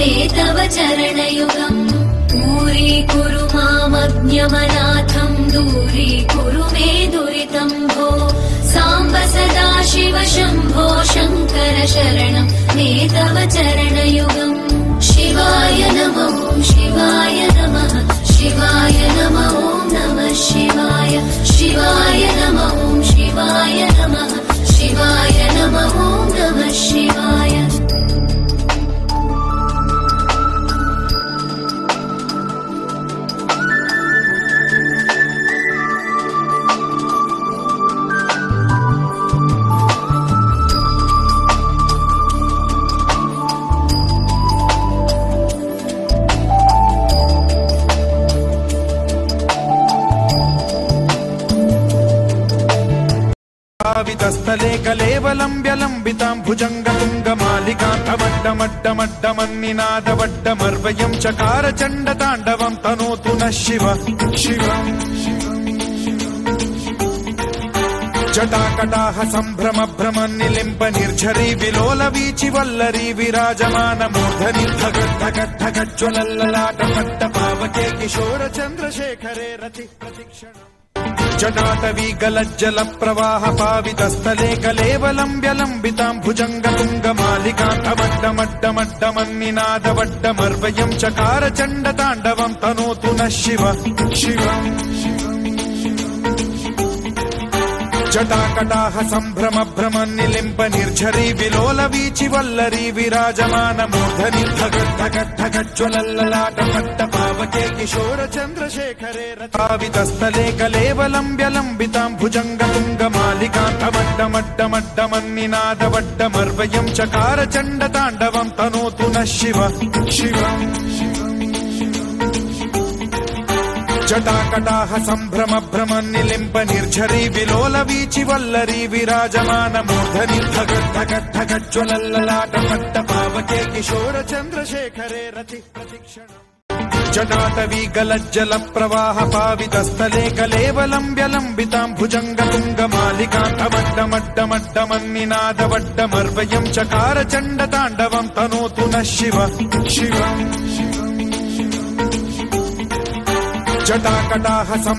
मे तव चरणयुगम्। दूरीकुरु मामज्ञमनाथम् दूरीकुरु मे दुरितम् भो साम्ब सदा शिव शम्भो शङ्कर शरणं मे तव चरणयुगम्। शिवाय नमः शिवाय नमः। शिवाय नमः नमः। शिवाय शिवाय नमः शिवाय భావితస్థలే కలేవలంబ్యలంబితాం భుజంగతుంగమాలికాంతమడ్డమడ్డమడ్డమన్నినాదవడ్డమర్వయం చకార చండ తాండవం తనోతు న శివ శివం జటాకటాహ సంభ్రమ భ్రమ నిలింప నిర్ఝరీ విలోల जटाटवि गलज्जलप्रवाहपावितस्तले कलेवलम् व्यलम्बिताम् भुजङ्गमङ्गमालिका तव वड्डमड्डमड्डमन्निनाथवड्डमर्वयम् चकारचण्डताण्डवम् तनोतु न शिव। జటాకటాహ సంభ్రమ భ్రమ నిలింప నిర్ఝరీ విలోల వీచి వల్లరీ విరాజమాన మూర్ధని ధగద్ధగద్ధగజ్వలల్లలాట పట్ట పావకే కిశోర చంద్రశేఖరే రతావితస్థలే కలేవలంబ్యలంబితాం భుజంగతుంగమాలికాంతమడ్డమడ్డమడ్డమన్నినాదవడ్డమర్వయం చకార చండ తాండవం తనోతు న శివ శివ జటాకటాహ సంభ్రమ భ్రమ నిలింప నిర్ఝరీ విలోల వీచి వల్లరీ విరాజమాన మూర్ధని ధగద్ధగద్ధగజ్వలల్లలాట పట్ట పావకే కిశోర చంద్రశేఖరే రతి ప్రతిక్షణం. జటాటవీ గలజ్జల ప్రవాహ పావితస్థలే కలేవలంబ్యలంబితాం భుజంగ భుజంగతుంగమాలికాంతమడ్డమడ్డమడ్డమన్నినాదవడ్డమర్వయం చకార చండ తాండవం తనోతు న శివ. जटाकटाः सम्